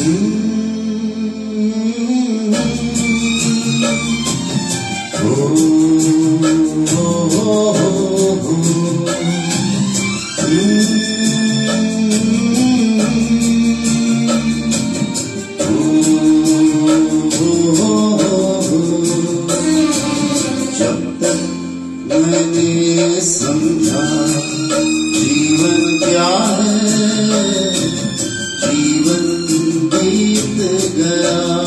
جب بیت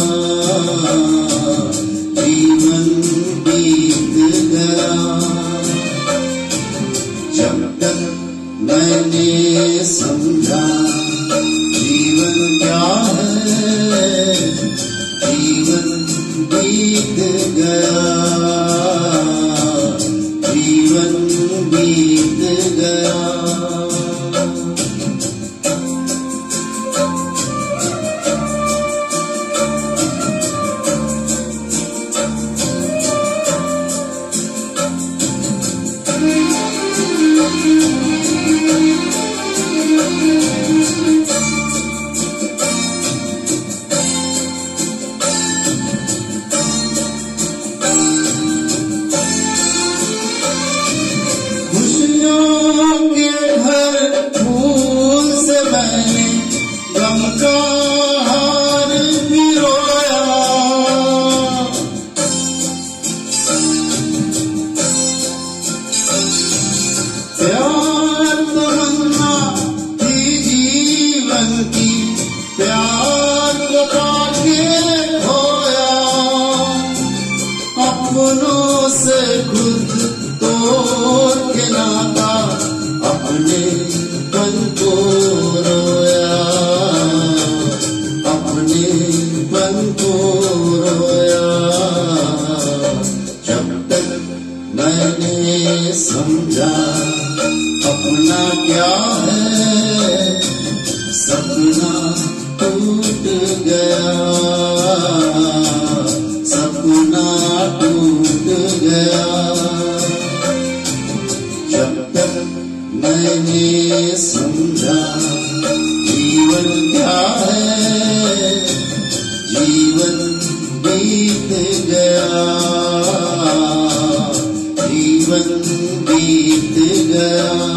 God. ٹوٹ گیا سپنا ٹوٹ گیا جب تک میں نے سمجھا جیون کیا ہے جیون بیت گیا جیون بیت گیا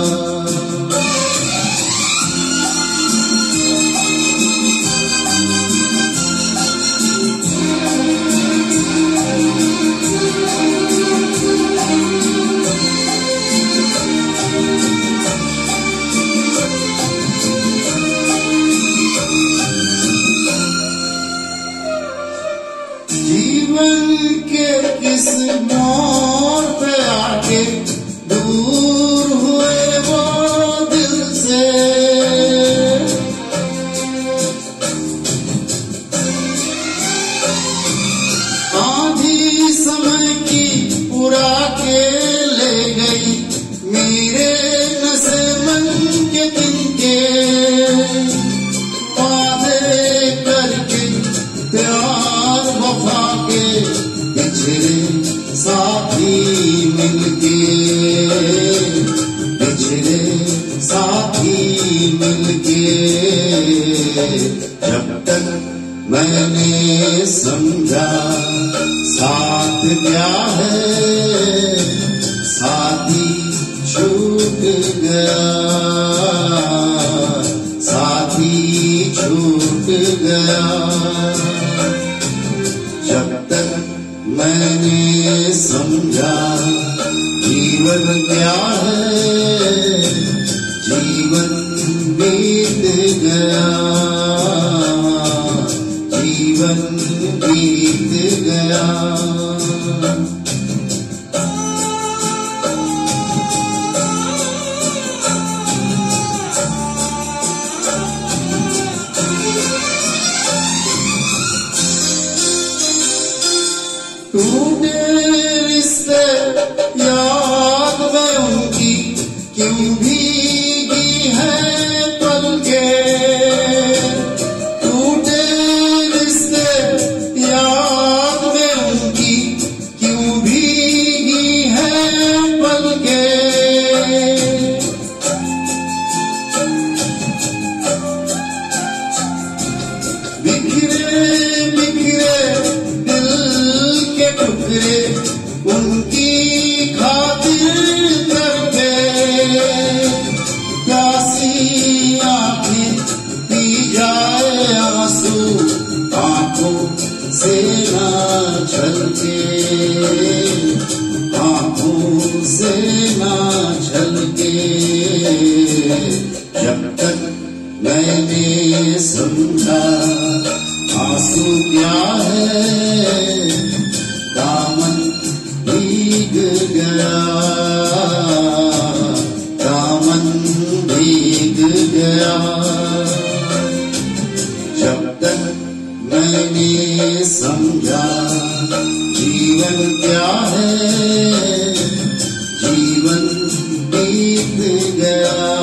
جیون کے کس موڑ ساتھی مل کے بچھڑے ساتھی مل کے جب تک میں نے سمجھا ساتھ کیا ہے، ساتھی چھوٹ گیا۔ ساتھی چھوٹ گیا۔ جب تک میں نے جیون کیا ہے۔ جیون بیت گیا۔ جیون بیت گیا۔ ٹوٹے ان کی خاطر کرتے پیاسی آنکھیں پی جائے آنسو، آنکھوں سے نہ چھلکے۔ آنکھوں سے نہ چھلکے۔ جب تک میں نے سمجھا، آنسو کیا ہے؟ گیا دامن بھیگ گیا جب تک میں نے سمجھا جیون کیا ہے جیون بیت گیا